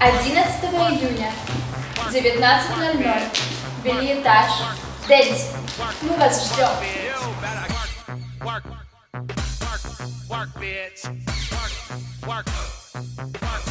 11 июня, 19.00, Бельетаж, Дэнси. Мы вас ждем. Work, work, work, work, bitch. Work, work.